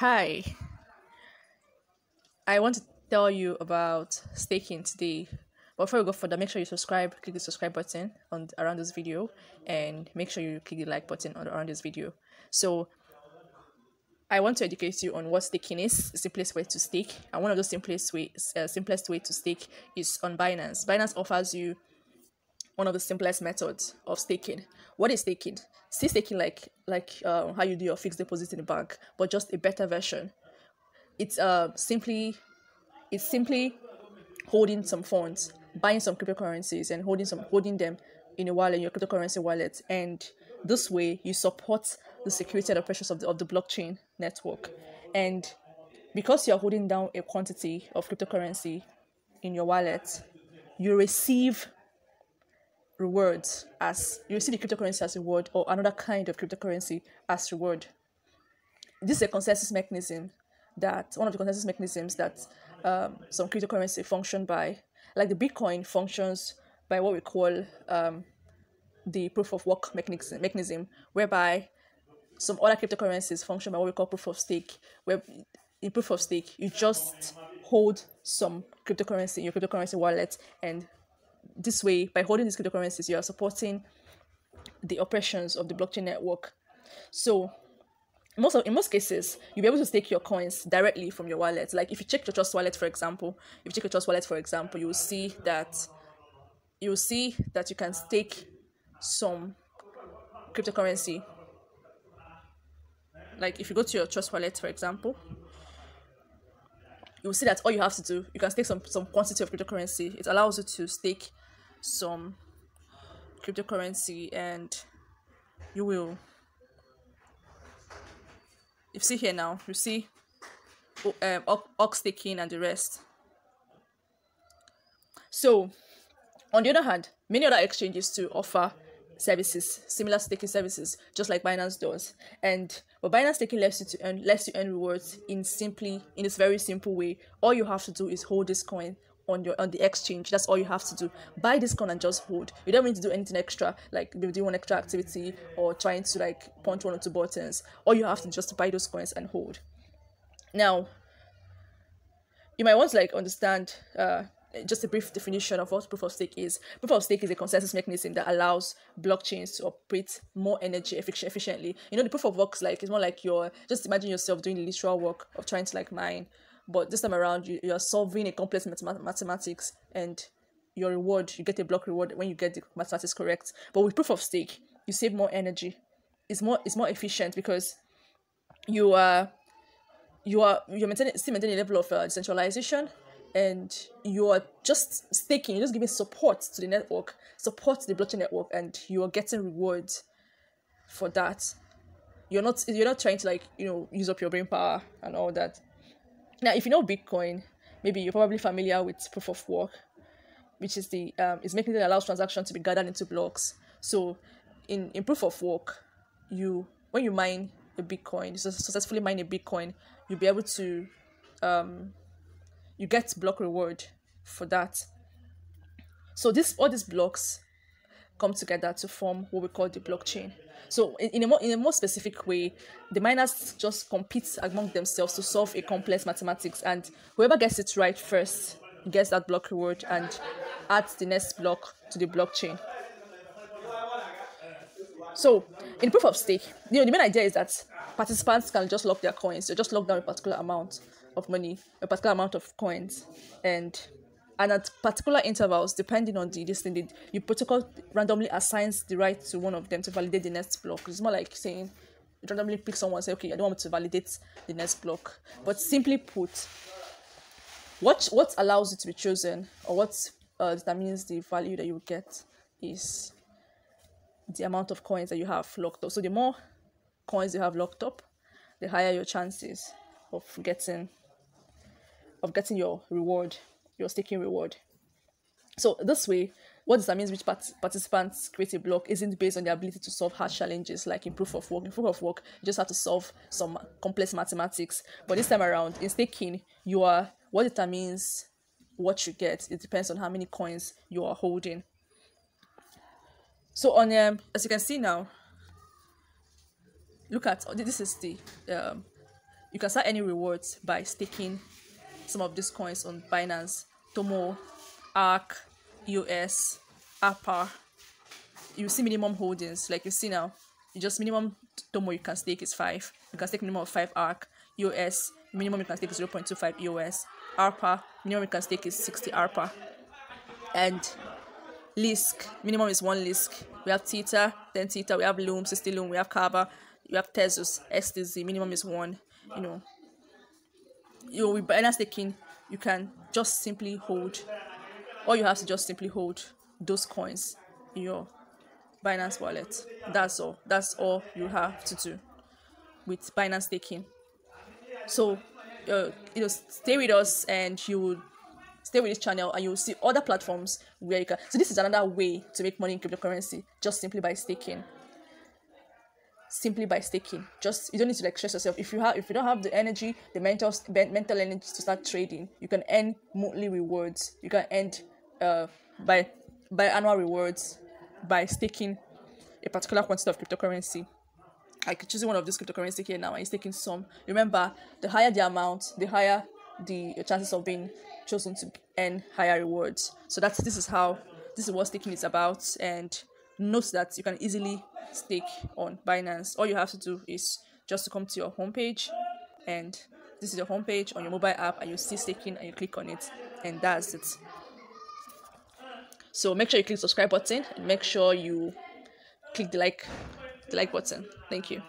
Hi, I want to tell you about staking today. But before we go further, make sure you subscribe, click the subscribe button on around this video, and make sure you click the like button on around this video. So, I want to educate you on what staking is, It's the simplest way to stake, and one of the simplest ways, uh, simplest way to stake is on Binance. Binance offers you one of the simplest methods of staking. What is staking? Still staking like like uh, how you do your fixed deposit in the bank, but just a better version. It's uh simply it's simply holding some funds, buying some cryptocurrencies, and holding some holding them in a wallet, in your cryptocurrency wallet, and this way you support the security and operations of the of the blockchain network, and because you are holding down a quantity of cryptocurrency in your wallet, you receive rewards as you see the cryptocurrency as a reward or another kind of cryptocurrency as reward. This is a consensus mechanism that one of the consensus mechanisms that um, some cryptocurrency function by, like the Bitcoin functions by what we call um, the proof of work mechanism, mechanism, whereby some other cryptocurrencies function by what we call proof of stake, where in proof of stake you just hold some cryptocurrency in your cryptocurrency wallet and this way, by holding these cryptocurrencies, you are supporting the operations of the blockchain network. So, most of, in most cases, you'll be able to stake your coins directly from your wallet. Like if you check your Trust wallet, for example, if you check your Trust wallet, for example, you will see that you will see that you can stake some cryptocurrency. Like if you go to your Trust wallet, for example, you will see that all you have to do, you can stake some, some quantity of cryptocurrency. It allows you to stake some cryptocurrency and you will you see here now you see um, ox staking and the rest. So on the other hand many other exchanges to offer services similar staking services just like binance does. And but binance staking lets you to earn lets you earn rewards in simply in this very simple way. All you have to do is hold this coin on your on the exchange. That's all you have to do. Buy this coin and just hold. You don't need to do anything extra, like doing one extra activity or trying to like punch one or two buttons. All you have to just buy those coins and hold. Now, you might want to like understand uh, just a brief definition of what proof of stake is. Proof of stake is a consensus mechanism that allows blockchains to operate more energy efficiently. You know, the proof of work is like it's more like you're just imagine yourself doing the literal work of trying to like mine but this time around you, you're solving a complex mathemat- mathematics and your reward you get a block reward when you get the mathematics correct. But with proof of stake you save more energy. It's more it's more efficient because you are you are you're maintaining still maintaining a level of uh, decentralization and you are just staking you're just giving support to the network support the blockchain network and you are getting rewards for that. You're not you're not trying to like you know use up your brain power and all that now, if you know Bitcoin, maybe you're probably familiar with proof of work, which is the um, is making it allows transactions to be gathered into blocks. So, in in proof of work, you when you mine a Bitcoin, you successfully mine a Bitcoin, you'll be able to um, you get block reward for that. So this all these blocks come together to form what we call the blockchain. So in, a more in a more specific way, the miners just compete among themselves to solve a complex mathematics, and whoever gets it right first gets that block reward and adds the next block to the blockchain. So in proof of stake, you know the main idea is that participants can just lock their coins, they just lock down a particular amount of money, a particular amount of coins, and and at particular intervals, depending on the this thing, the, your protocol randomly assigns the right to one of them to validate the next block. It's more like saying you randomly pick someone and say, okay, I don't want to validate the next block. But simply put, what what allows you to be chosen or what uh, determines the value that you get is the amount of coins that you have locked up. So the more coins you have locked up, the higher your chances of getting of getting your reward your staking reward. So this way, what means which part- participants create a block isn't based on their ability to solve hard challenges like in proof of work. In proof of work, you just have to solve some complex mathematics. But this time around, in staking, you are what determines what you get. It depends on how many coins you are holding. So on um, as you can see now, look at this is the um, you can start any rewards by staking some of these coins on Binance, Tomo, ARK, US, ARPA. You see minimum holdings, like you see now, you just minimum Tomo you can stake is 5. You can stake minimum of 5 ARK. US, minimum you can stake is 0.25 US. ARPA, minimum you can stake is 60 ARPA. And Lisk, minimum is 1 Lisk. We have Theta, then Theta, we have Loom, 60 Loom, we have Kava, you have Tezos, STZ, minimum is 1, you know. You know, with Binance staking, you can just simply hold, all you have to just simply hold those coins in your Binance wallet. That's all. That's all you have to do with Binance staking. So, uh, you know, stay with us and you will stay with this channel and you'll see other platforms where you can. So this is another way to make money in cryptocurrency just simply by staking. Simply by staking, just you don't need to like stress yourself. If you have, if you don't have the energy, the mental mental energy to start trading, you can earn monthly rewards. You can earn uh by by annual rewards by staking a particular quantity of cryptocurrency. I could choose one of these cryptocurrency here now and it's taking some. Remember, the higher the amount, the higher the chances of being chosen to earn higher rewards. So that's this is how this is what staking is about. And note that you can easily stake on Binance. All you have to do is just to come to your homepage and this is your homepage on your mobile app and you see staking and you click on it and that's it. So make sure you click subscribe button and make sure you click the like the like button. Thank you.